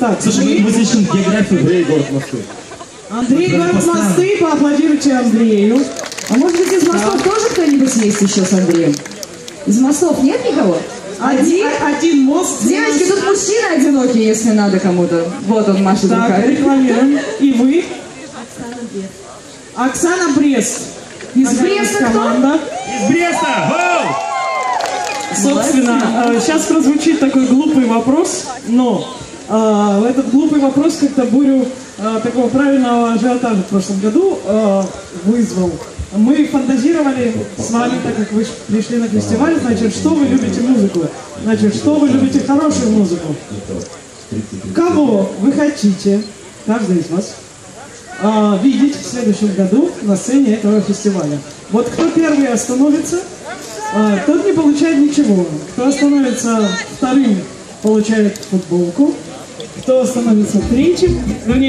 Так, Слушай, мы, зачем географию Андрей, город Москвы. Андрей, город мосты, поаплодируйте Андрею. А может быть из мостов тоже кто-нибудь есть еще с Андреем? Из мостов нет никого? Один? Один, один мост. Девочки, тут мужчина одинокий, если надо кому-то. Вот он машет Так, рекламируем. И вы? Оксана Брест. Из Такая у нас Бреста кто? команда. Из Бреста! Воу! Собственно, э, сейчас прозвучит такой глупый вопрос, но э, этот глупый вопрос как-то бурю э, такого правильного ажиотажа в прошлом году э, вызвал. Мы фантазировали с вами, так как вы пришли на фестиваль, значит, что вы любите музыку? Значит, что вы любите хорошую музыку? Кого вы хотите, каждый из вас, видеть в следующем году на сцене этого фестиваля. Вот кто первый остановится, тот не получает ничего. Кто остановится вторым, получает футболку. Кто остановится третьим, вернее,